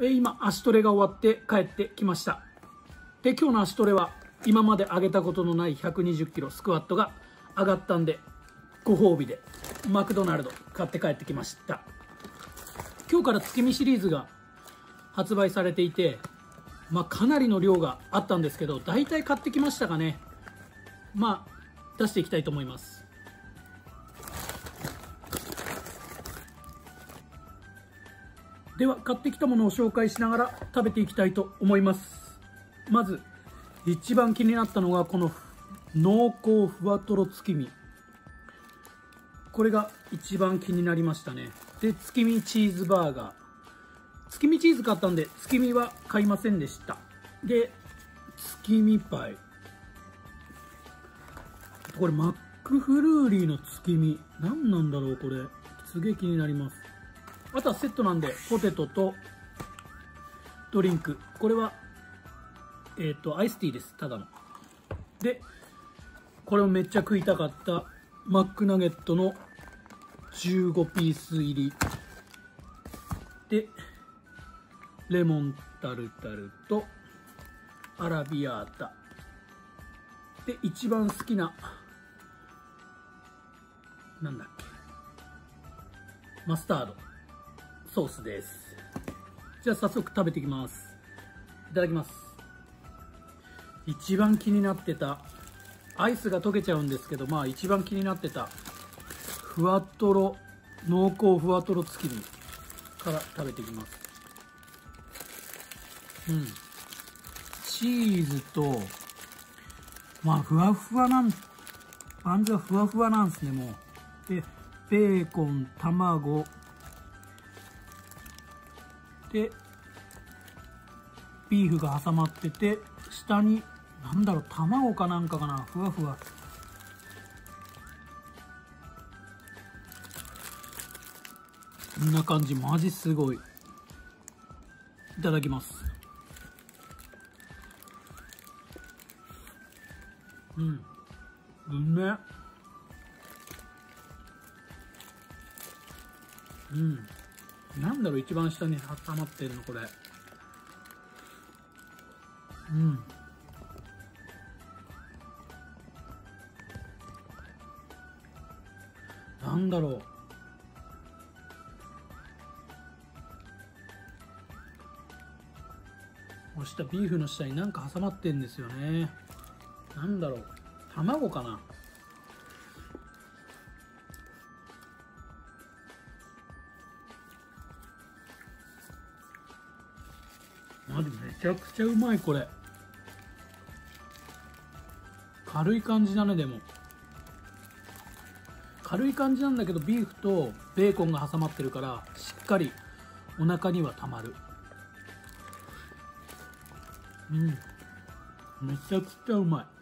え今足トレが終わって帰ってきました。で今日の足トレは今まで上げたことのない120キロスクワットが上がったんでご褒美でマクドナルド買って帰ってきました。今日から月見シリーズが発売されていてまあ、かなりの量があったんですけど大体買ってきましたかね。まあ出していきたいと思います。では買ってきたものを紹介しながら食べていきたいと思います。まず一番気になったのがこの濃厚ふわとろ月見。これが一番気になりましたね。で月見チーズバーガー。月見チーズ買ったんで月見は買いませんでした。で月見パイ。これマックフルーリーの月見。何なんだろうこれ。すげえ気になります。あとはセットなんでポテトとドリンク。これはえっ、ー、とアイスティーですただの。でこれをめっちゃ食いたかったマックナゲットの15ピース入り。でレモンタルタルとアラビアータ。で一番好きななんだっけ。マスタード。ソースです。じゃあ早速食べていきます。いただきます。一番気になってたアイスが溶けちゃうんですけどまあ一番気になってたふわとろ濃厚ふわとろ月見から食べていきます。うん。チーズとまあふわふわなんバンズはふわふわなんですねもう。でベーコン卵でビーフが挟まってて下になんだろう卵かなんかかなふわふわ。こんな感じマジすごい。いただきます。うん。うめうん。なんだろう一番下に挟まってるのこれ。うん。なんだろう。こうしたビーフの下になんか挟まってんですよね。なんだろう。卵かな。めちゃくちゃうまいこれ。軽い感じだねでも。軽い感じなんだけどビーフとベーコンが挟まってるからしっかりお腹にはたまる。うん。めちゃくちゃうまい。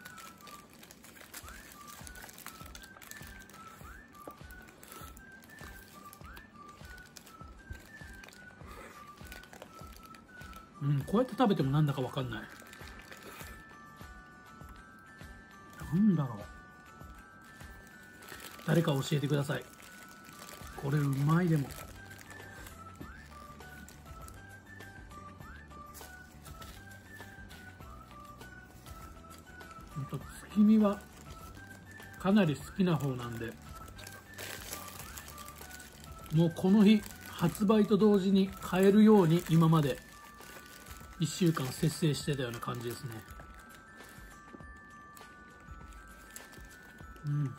うんこうやって食べてもなんだか分かんない。なんだろう。誰か教えてください。これうまいでも。ほんと月見はかなり好きな方なんで。もうこの日発売と同時に買えるように今まで1週間節制してたような感じですね。うん。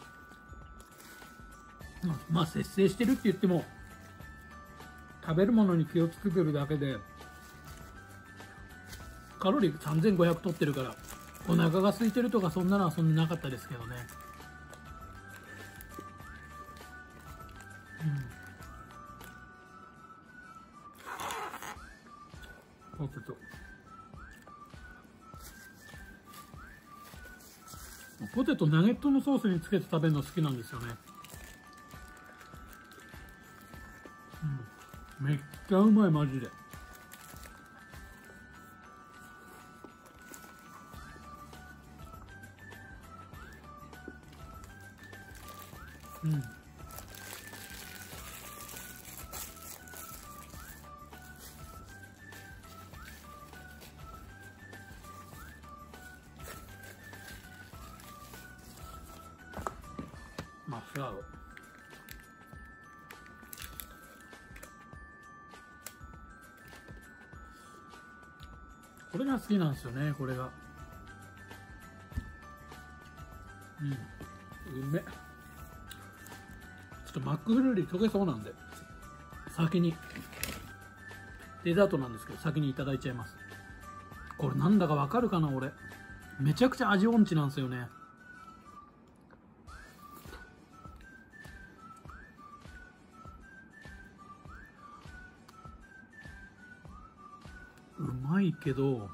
まあ節制してるって言っても食べるものに気をつけてるだけでカロリー3500取ってるからお腹が空いてるとかそんなのはそんななかったですけどね。ポテトナゲットのソースにつけて食べるの好きなんですよね。うん。めっちゃうまいマジで。う。これが好きなんですよねこれが。うん。うめ。ちょっとマックフルーリー溶けそうなんで先に。デザートなんですけど先にいただいちゃいます。これなんだかわかるかな俺。めちゃくちゃ味音痴なんですよね。いけど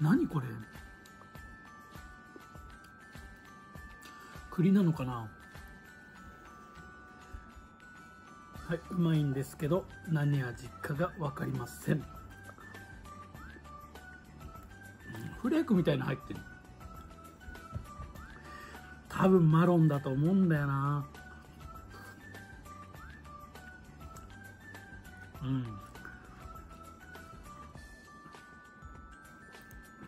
何これ？栗なのかな？はいうまいんですけど何味かが分かりません、うん、フレークみたいな入ってる。多分マロンだと思うんだよな。うん。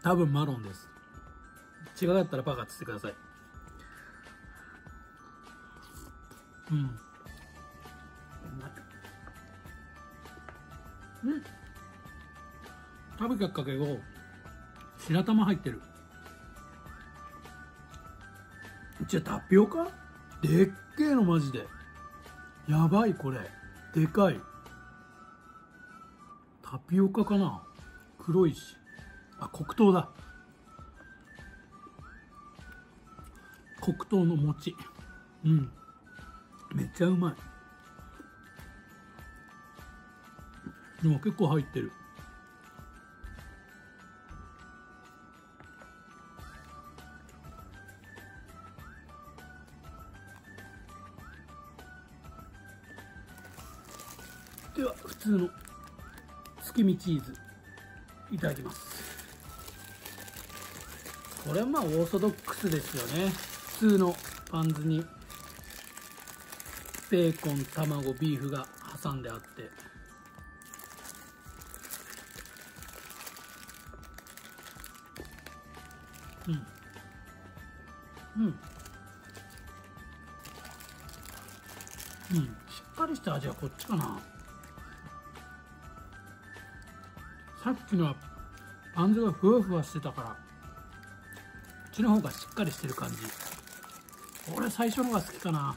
多分マロンです。違かったらバカっつってください。うん。うん。食べたかけど白玉入ってる。じゃタピオカ？でっけえのマジで。やばいこれ。でかい。タピオカかな？黒いしあ黒糖だ。黒糖の餅。うん。めっちゃうまい。でも結構入ってる。では普通の月見チーズ。いただきます。これはまあオーソドックスですよね。普通のパンズにベーコン卵ビーフが挟んであって。うん。うん。うん。しっかりした味はこっちかな。さっきのはパン酢がふわふわしてたから。ちの方がしっかりしてる感じ。俺最初のが好きかな。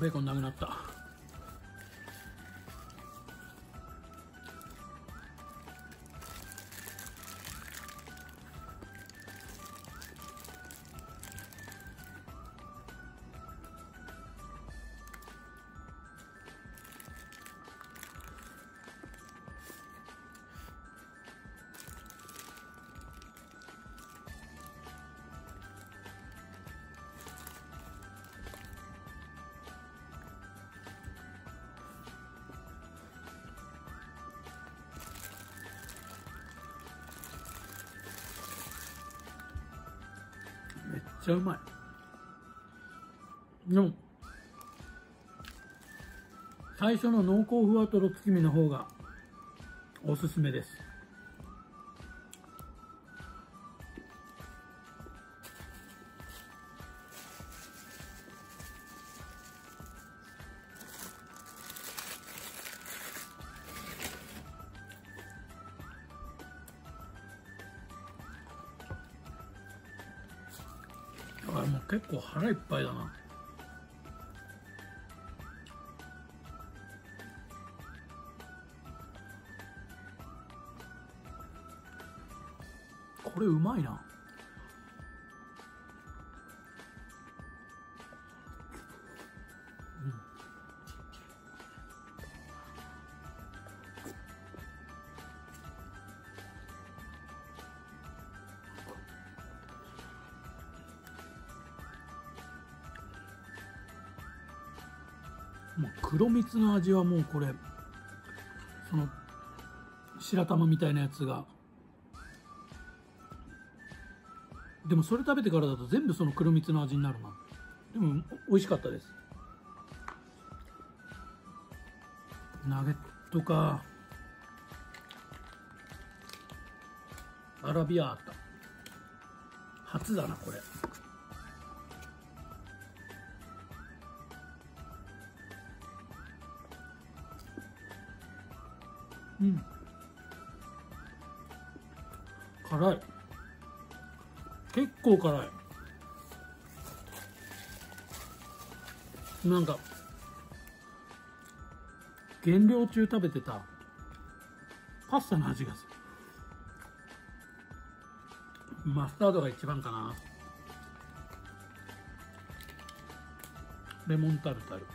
ベーコンなくなった。ちゃうまい。でも最初の濃厚ふわとろ月見の方がおすすめです。結構腹いっぱいだな。これうまいな。もう黒蜜の味はもうこれその白玉みたいなやつが。でもそれ食べてからだと全部その黒蜜の味になるな。でも美味しかったです。ナゲットか。アラビアータ。初だなこれ。辛い。結構辛い。なんか減量中食べてたパスタの味がする。マスタードが一番かな。レモンタルタル。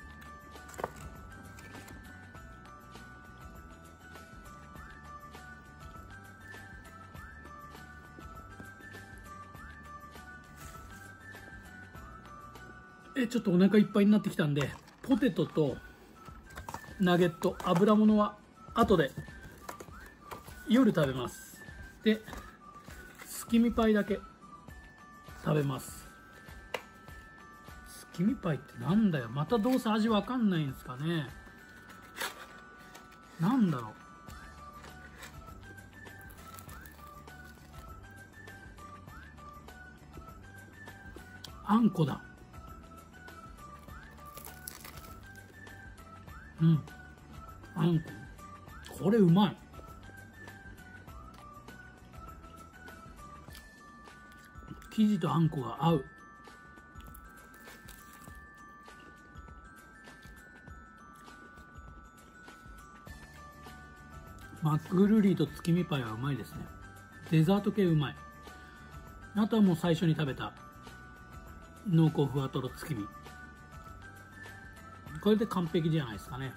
えちょっとお腹いっぱいになってきたんでポテトとナゲット油物は後で夜食べます。で月見パイだけ食べます。月見パイってなんだよ。またどうせ味わかんないんですかね。なんだろう。あんこだ。うん。あんここれうまい。生地とあんこが合う。マックルリーと月見パイはうまいですね。デザート系うまい。あとはもう最初に食べた。濃厚ふわとろ月見。これで完璧じゃないですかね。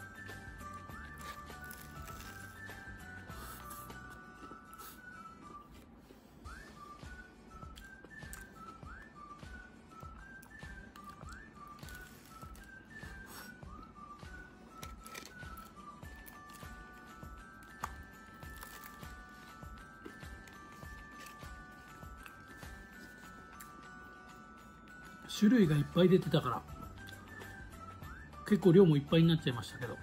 種類がいっぱい出てたから。結構量もいっぱいになっちゃいましたけど。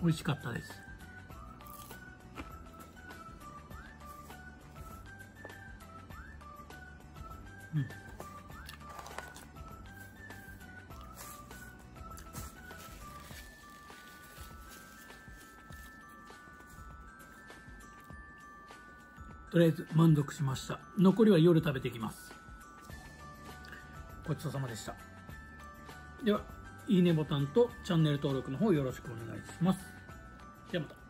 美味しかったです。うん。とりあえず満足しました。残りは夜食べていきます。ごちそうさまでした。では。いいねボタンとチャンネル登録の方よろしくお願いします。ではまた。